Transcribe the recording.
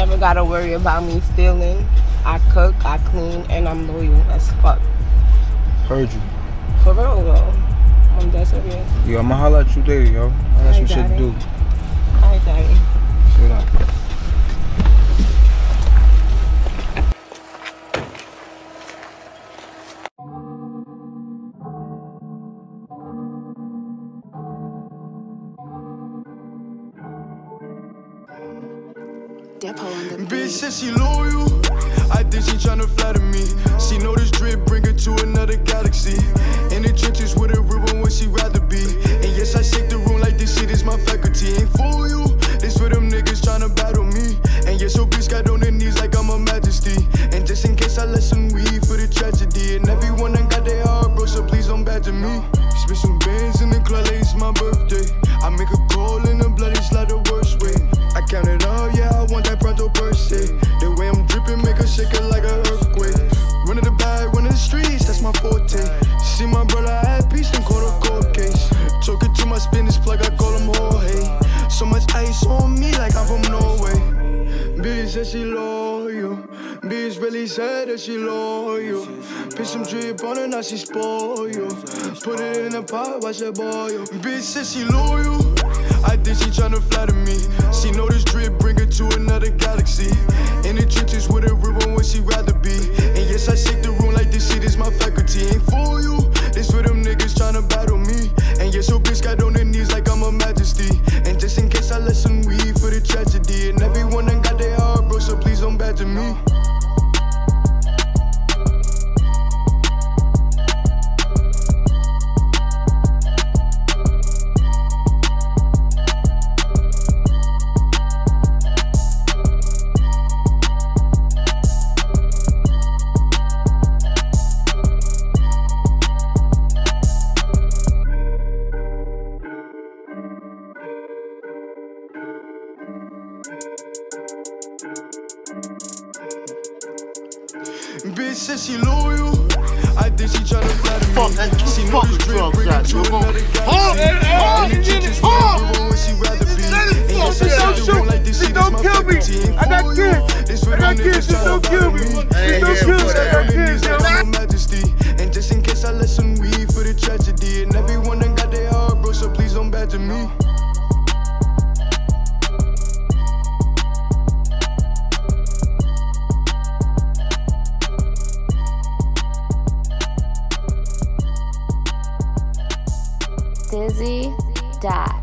never gotta worry about me stealing. I cook, I clean, and I'm loyal as fuck. Heard you. For real though. I'm dead serious. Yo, I'ma holler at you later, yo. I got Alright, some shit to daddy. do. Alright, daddy. Shut up. Depot on the Bitch said she loyal. I think she tryna flatter me. She know this drip bring her to another galaxy. In the trenches with a ribbon where she rather be. And yes, I shake the room like this shit is my faculty. Ain't for you. This for them niggas tryna battle me. And yes, your bitch got on her knees like I'm a majesty. And just in case I let some weed for the tragedy. And everyone done got their heart broke, so please don't badger me. Spit some bands in the club like it's my birthday. I make a call in the bloody slide the worst Spinach plug, I call him Jorge. So much ice on me like I'm from Norway. Bitch said she loyal. Bitch really said that she loyal. Put some drip on her, now she spoil. You. Put it in a pot, watch it boil. Bitch said she loyal. I think she tryna flatter me. bitch said she loyal. I think she tryna flatter me. Fuck that. She fuck the drugs, that. You go. Huh? Huh? Huh? She rather be. Let it fuck Don't shoot. Like this shit don't kill me. I got kids. I got kids. Just don't kill me. Just don't kill me. I got kids. Your Majesty. And just in case I let some weed for the tragedy. And everyone done got their heart, bro. So please don't badger me. Dizzy. Dot.